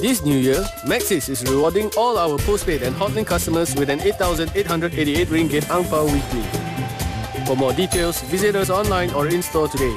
This new year, Maxis is rewarding all our postpaid and hotlink customers with an 8,888 ringgit ang pao weekly. For more details, visit us online or in store today.